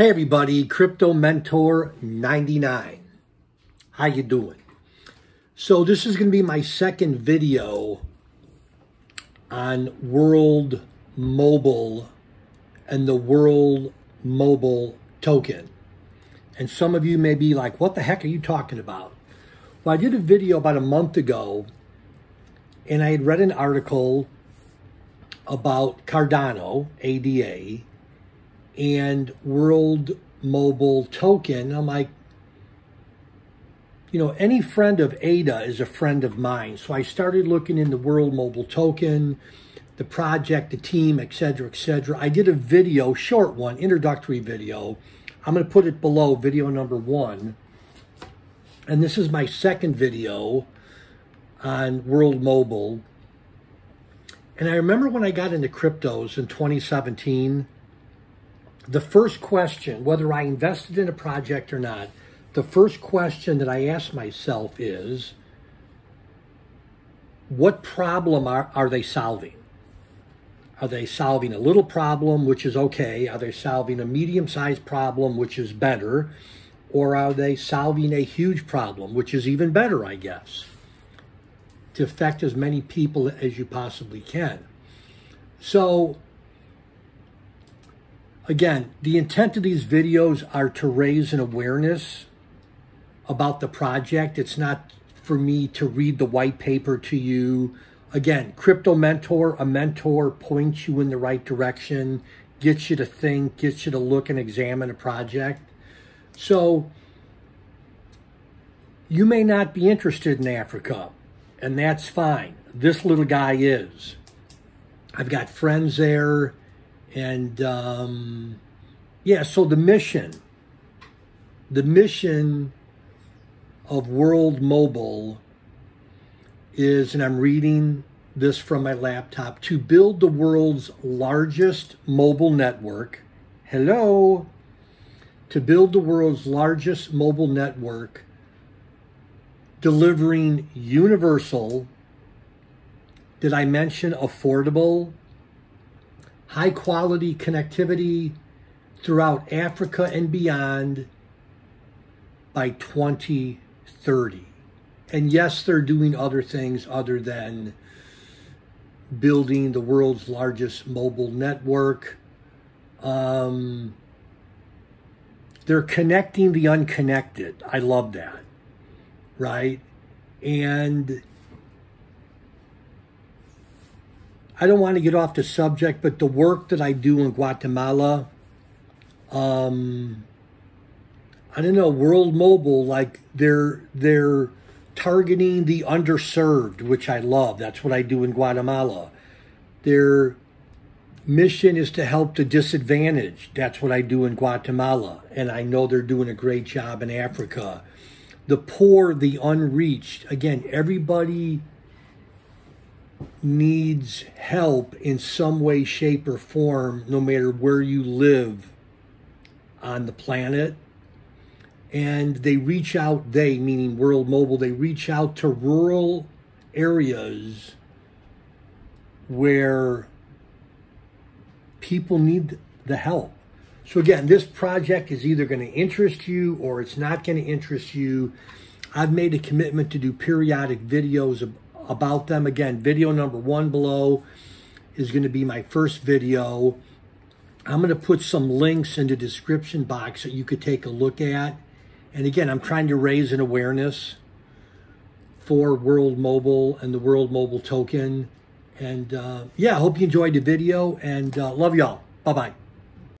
Hey everybody, Crypto Mentor 99. How you doing? So this is going to be my second video on World Mobile and the World Mobile token. And some of you may be like, what the heck are you talking about? Well, I did a video about a month ago and I had read an article about Cardano, ADA, and World Mobile Token. I'm like, you know, any friend of ADA is a friend of mine. So I started looking into World Mobile Token, the project, the team, etc., etc. I did a video, short one, introductory video. I'm going to put it below video number one. And this is my second video on World Mobile. And I remember when I got into cryptos in 2017, the first question, whether I invested in a project or not, the first question that I ask myself is, what problem are, are they solving? Are they solving a little problem, which is okay? Are they solving a medium sized problem, which is better? Or are they solving a huge problem, which is even better, I guess, to affect as many people as you possibly can? So, again, the intent of these videos are to raise an awareness about the project. It's not for me to read the white paper to you. Again, Crypto Mentor, a mentor points you in the right direction, gets you to think, gets you to look and examine a project. So you may not be interested in Africa, and that's fine. This little guy is. I've got friends there, and um, yeah, so the mission, the mission of World Mobile is, and I'm reading this from my laptop, to build the world's largest mobile network. Hello. To build the world's largest mobile network, delivering universal, did I mention affordable, high quality connectivity throughout Africa and beyond by 2030. And yes, they're doing other things other than building the world's largest mobile network. Um, they're connecting the unconnected. I love that. Right? And I don't want to get off the subject, but the work that I do in Guatemala, um, I don't know, World Mobile, like they're they're targeting the underserved, which I love. That's what I do in Guatemala. Their mission is to help the disadvantaged. That's what I do in Guatemala. And I know they're doing a great job in Africa. The poor, the unreached. Again, everybody needs help in some way, shape, or form, no matter where you live on the planet and they reach out, they, meaning World Mobile, they reach out to rural areas where people need the help. So again, this project is either going to interest you or it's not going to interest you. I've made a commitment to do periodic videos about them. Again, video number one below is going to be my first video. I'm going to put some links in the description box that you could take a look at. And again, I'm trying to raise an awareness for World Mobile and the World Mobile token. And uh, yeah, I hope you enjoyed the video and uh, love y'all. Bye bye.